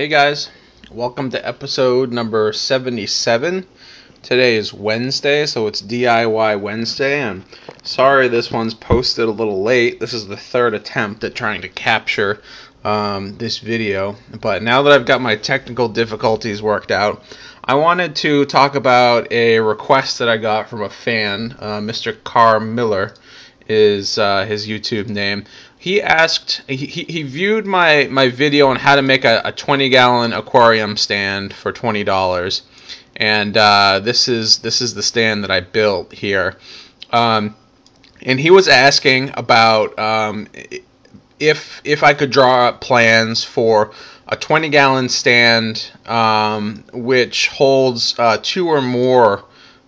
Hey guys, welcome to episode number 77. Today is Wednesday, so it's DIY Wednesday, and sorry this one's posted a little late. This is the third attempt at trying to capture um, this video, but now that I've got my technical difficulties worked out, I wanted to talk about a request that I got from a fan, uh, Mr. Karmiller is uh, his YouTube name. He asked, he, he viewed my, my video on how to make a, a 20 gallon aquarium stand for $20. And uh, this is this is the stand that I built here. Um, and he was asking about um, if if I could draw up plans for a 20 gallon stand um, which holds uh, two or more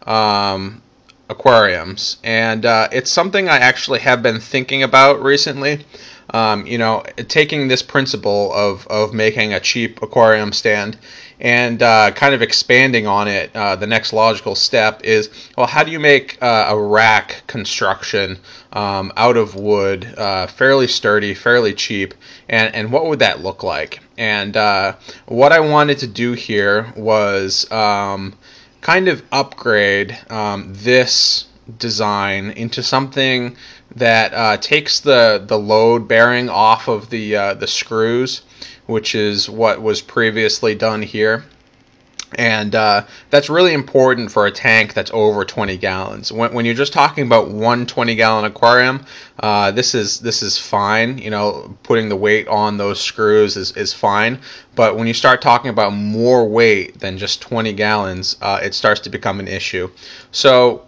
um, aquariums, and uh, it's something I actually have been thinking about recently. Um, you know, taking this principle of, of making a cheap aquarium stand and uh, kind of expanding on it, uh, the next logical step is well, how do you make uh, a rack construction um, out of wood, uh, fairly sturdy, fairly cheap, and, and what would that look like? And uh, what I wanted to do here was um, kind of upgrade um, this design into something that uh, takes the the load bearing off of the uh, the screws, which is what was previously done here. And uh, that's really important for a tank that's over 20 gallons. When, when you're just talking about one 20 gallon aquarium, uh, this is this is fine. You know, putting the weight on those screws is, is fine. But when you start talking about more weight than just 20 gallons, uh, it starts to become an issue. So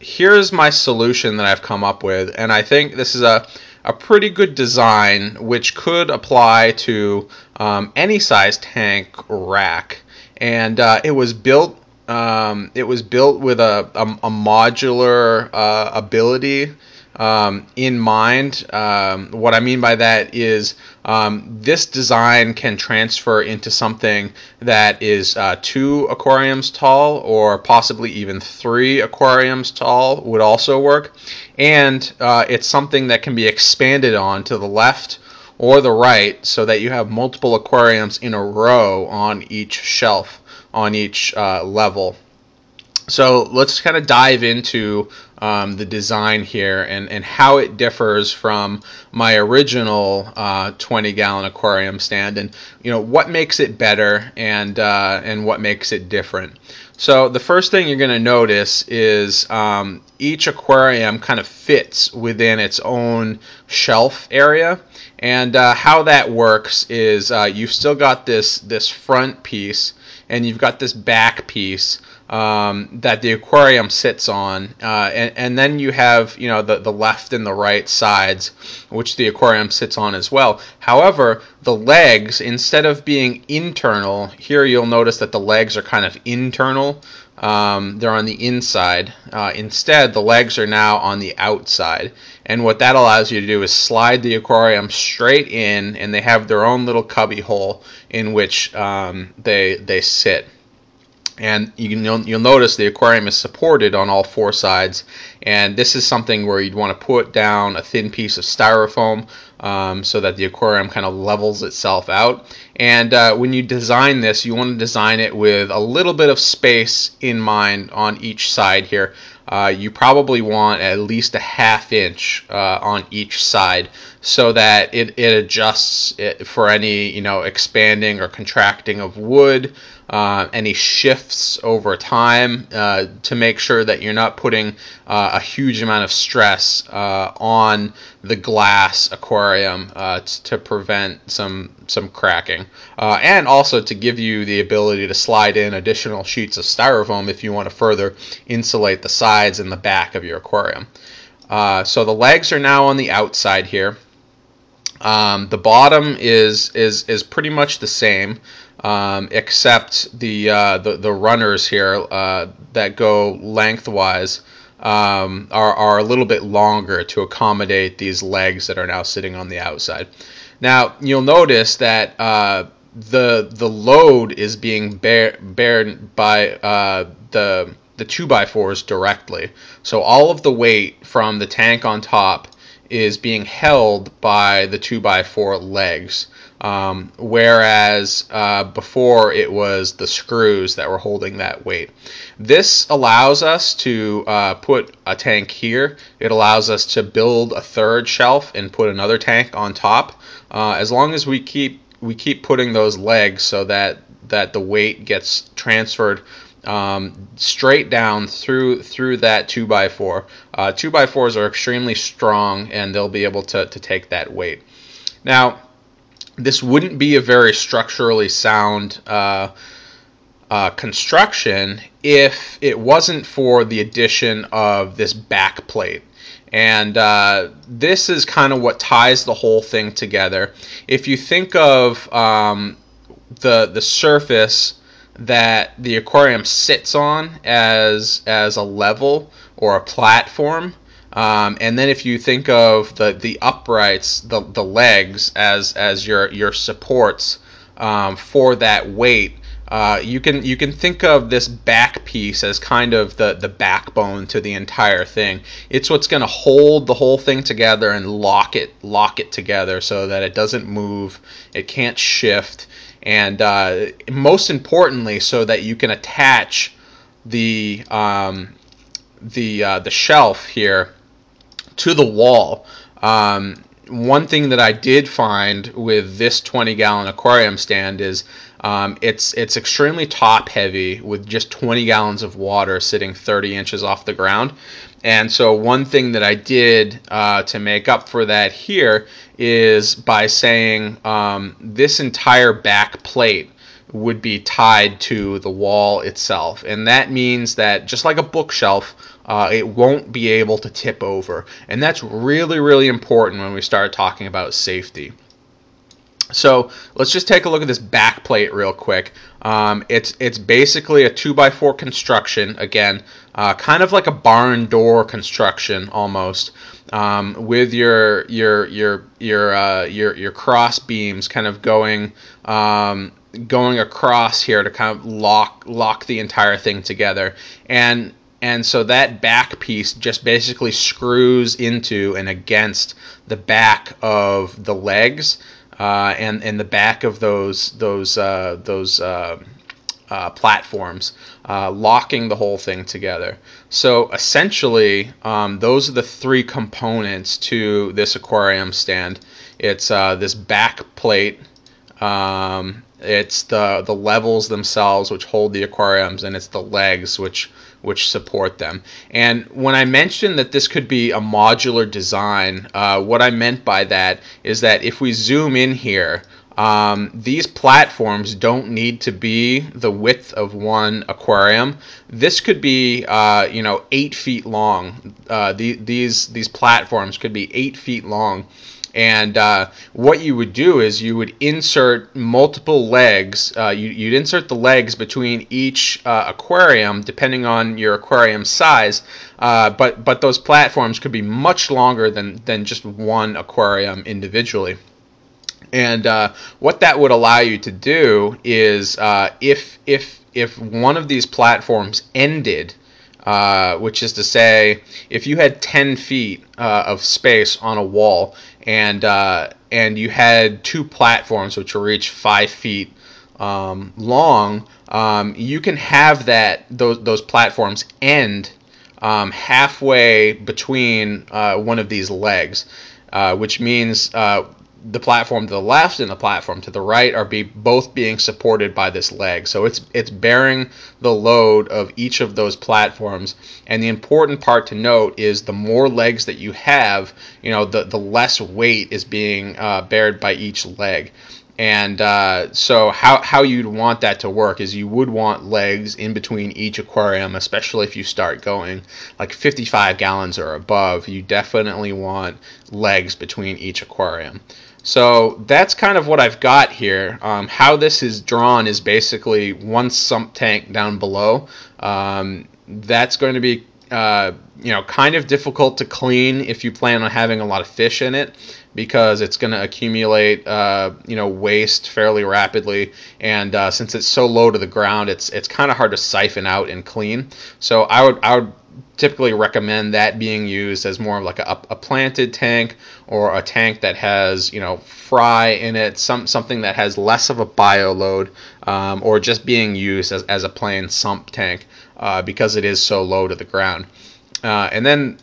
here's my solution that I've come up with, and I think this is a a pretty good design which could apply to um, any size tank rack and uh, it was built. Um, it was built with a, a, a modular uh, ability um, in mind. Um, what I mean by that is um, this design can transfer into something that is uh, two aquariums tall or possibly even three aquariums tall would also work. And uh, it's something that can be expanded on to the left or the right so that you have multiple aquariums in a row on each shelf on each uh, level. So let's kind of dive into um, the design here and, and how it differs from my original uh, 20 gallon aquarium stand and you know what makes it better and uh, and what makes it different. So the first thing you're going to notice is um, each aquarium kind of fits within its own shelf area. And uh, how that works is uh, you've still got this this front piece and you've got this back piece um, that the aquarium sits on, uh, and, and then you have you know the, the left and the right sides, which the aquarium sits on as well. However, the legs, instead of being internal, here you'll notice that the legs are kind of internal. Um, they're on the inside. Uh, instead, the legs are now on the outside. And what that allows you to do is slide the aquarium straight in, and they have their own little cubby hole in which um, they they sit. And you you'll, you'll notice the aquarium is supported on all four sides. And this is something where you'd want to put down a thin piece of styrofoam um, so that the aquarium kind of levels itself out. And uh, when you design this, you want to design it with a little bit of space in mind on each side here. Uh, you probably want at least a half inch uh, on each side so that it, it adjusts it for any you know expanding or contracting of wood uh, any shifts over time uh, to make sure that you're not putting uh, a huge amount of stress uh, on the glass aquarium uh, to prevent some some cracking, uh, and also to give you the ability to slide in additional sheets of styrofoam if you want to further insulate the sides and the back of your aquarium. so the legs are now on the outside here. Um, the bottom is is is pretty much the same um, except the, uh, the, the runners here uh, that go lengthwise um, are, are a little bit longer to accommodate these legs that are now sitting on the outside. Now you'll notice that uh, the the load is being bear, bared by uh, the the two by fours directly. So all of the weight from the tank on top is being held by the two by four legs. Um, whereas uh, before it was the screws that were holding that weight. This allows us to uh, put a tank here. It allows us to build a third shelf and put another tank on top. Uh, as long as we keep we keep putting those legs so that that the weight gets transferred um, straight down through through that two by four. Uh, two by fours are extremely strong and they'll be able to, to take that weight. Now, this wouldn't be a very structurally sound uh, uh, construction if it wasn't for the addition of this back plate. And uh, this is kind of what ties the whole thing together. If you think of um, the the surface that the aquarium sits on as as a level or a platform, um, and then if you think of the the uprights, the the legs as as your your supports um, for that weight, uh, you can you can think of this back piece as kind of the the backbone to the entire thing. It's what's going to hold the whole thing together and lock it lock it together so that it doesn't move, it can't shift, and uh, most importantly, so that you can attach the um, the uh, the shelf here to the wall. Um, one thing that I did find with this 20 gallon aquarium stand is um, it's it's extremely top heavy with just 20 gallons of water sitting 30 inches off the ground. And so one thing that I did uh, to make up for that here is by saying um, this entire back plate would be tied to the wall itself. And that means that just like a bookshelf, uh, it won't be able to tip over. And that's really, really important when we start talking about safety. So let's just take a look at this back plate real quick. Um, it's it's basically a two by four construction again, uh, kind of like a barn door construction almost, um, with your your your your uh, your your cross beams kind of going um, going across here to kind of lock lock the entire thing together. And and so that back piece just basically screws into and against the back of the legs uh, and and the back of those those uh, those uh, uh platforms, uh, locking the whole thing together. So essentially, um, those are the three components to this aquarium stand. It's uh, this back plate. Um, it's the the levels themselves which hold the aquariums, and it's the legs which which support them. And when I mentioned that this could be a modular design, uh, what I meant by that is that if we zoom in here, um, these platforms don't need to be the width of one aquarium. This could be, uh, you know, eight feet long. Uh, the, these these platforms could be eight feet long. And uh, what you would do is you would insert multiple legs. Uh, you, would insert the legs between each uh, aquarium, depending on your aquarium size. Uh, but but those platforms could be much longer than than just one aquarium individually. And uh, what that would allow you to do is uh, if if if one of these platforms ended uh, which is to say, if you had 10 feet uh, of space on a wall and uh, and you had two platforms which were each five feet um, long, um, you can have that those those platforms end um, halfway between uh, one of these legs, uh, which means the platform to the left and the platform to the right are be both being supported by this leg. So it's it's bearing the load of each of those platforms. And the important part to note is the more legs that you have, you know, the the less weight is being uh, bared by each leg. And uh, so, how, how you'd want that to work is you would want legs in between each aquarium, especially if you start going like 55 gallons or above. You definitely want legs between each aquarium. So that's kind of what I've got here. Um, how this is drawn is basically one sump tank down below. Um, that's going to be uh, you know kind of difficult to clean if you plan on having a lot of fish in it because it's going to accumulate uh, you know waste fairly rapidly. And uh, since it's so low to the ground it's it's kind of hard to siphon out and clean. So I would I would typically recommend that being used as more of like a, a planted tank or a tank that has you know fry in it, some something that has less of a bio load, um, or just being used as, as a plain sump tank uh, because it is so low to the ground. Uh, and then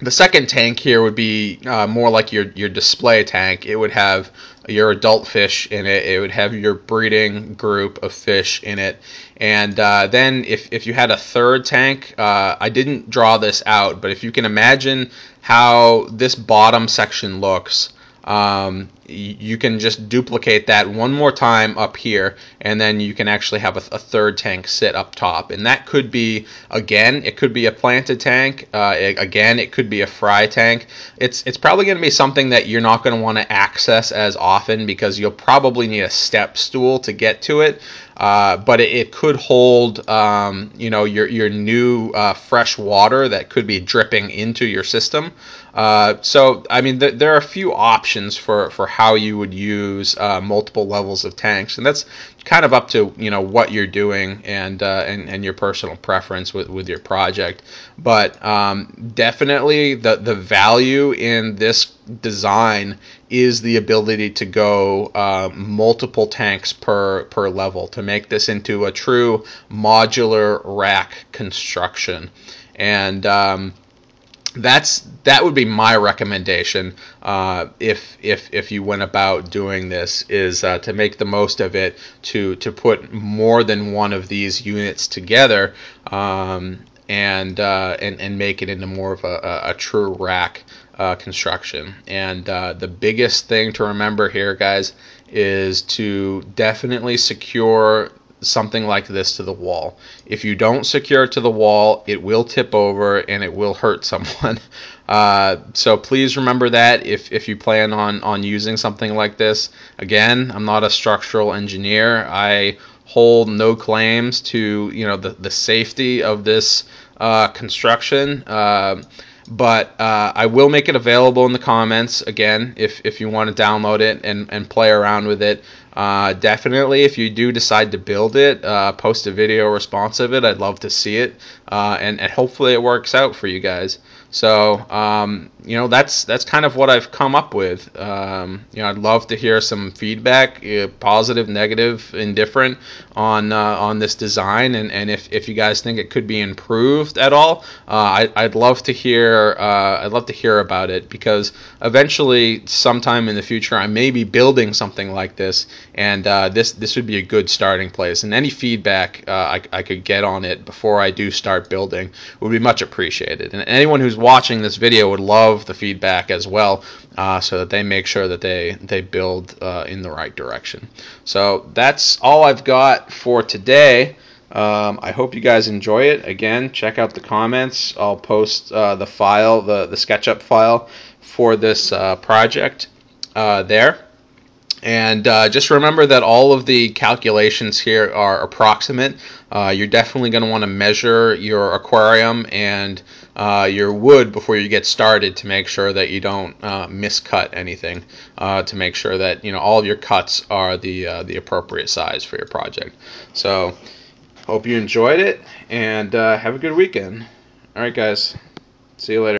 the second tank here would be uh, more like your your display tank. It would have your adult fish in it. It would have your breeding group of fish in it. And uh, then if, if you had a third tank, uh, I didn't draw this out, but if you can imagine how this bottom section looks, um, you can just duplicate that one more time up here and then you can actually have a, a, third tank sit up top. And that could be again it could be a planted tank. Uh, it, again it could be a fry tank. It's it's probably going to be something that you're not going to want to access as often because you'll probably need a step stool to get to it. Uh, but it, it, could hold, um, you know, your your new uh, fresh water that could be dripping into your system. Uh, so, I mean, th- there are a few options for, for how you would use uh, multiple levels of tanks, and that's kind of up to you know what you're doing and uh, and, and your personal preference with, with your project. But um, definitely, the the value in this design is the ability to go uh, multiple tanks per per level to make this into a true modular rack construction and um, that's that would be my recommendation uh, if if if you went about doing this is uh, to make the most of it to to put more than one of these units together um, and, uh, and and make it into more of a, a, a true rack uh, construction. And uh, the biggest thing to remember here, guys, is to definitely secure something like this to the wall. If you don't secure it to the wall, it will tip over and it will hurt someone. Uh, so please remember that if, if you plan on, on using something like this. Again, I'm not a structural engineer. I hold no claims to you know the, the safety of this uh, construction. Uh, but uh, I will make it available in the comments again if, if you want to download it and, and play around with it. Uh, definitely, if you do decide to build it, uh, post a video response of it. I'd love to see it, uh, and, and hopefully it works out for you guys. So um, you know that's that's kind of what I've come up with. Um, you know I'd love to hear some feedback, uh, positive, negative, indifferent on uh, on this design, and, and if, if you guys think it could be improved at all, uh, I, would love to hear I'd love to hear about it because eventually, sometime in the future, I may be building something like this, and uh, this this would be a good starting place. And any feedback uh, I, I could get on it before I do start building would be much appreciated. And anyone who's watching this video would love the feedback as well, uh, so that they make sure that they they build uh, in the right direction. So that's all I've got for today. Um, I hope you guys enjoy it. Again, check out the comments. I'll post uh, the file, the the SketchUp file for this uh, project there. And uh, just remember that all of the calculations here are approximate. Uh, you're definitely going to want to measure your aquarium and uh, your wood before you get started to make sure that you don't uh, miscut anything. Uh, to make sure that you know all of your cuts are the uh, the appropriate size for your project. So, hope you enjoyed it and have a good weekend. All right, guys. See you later.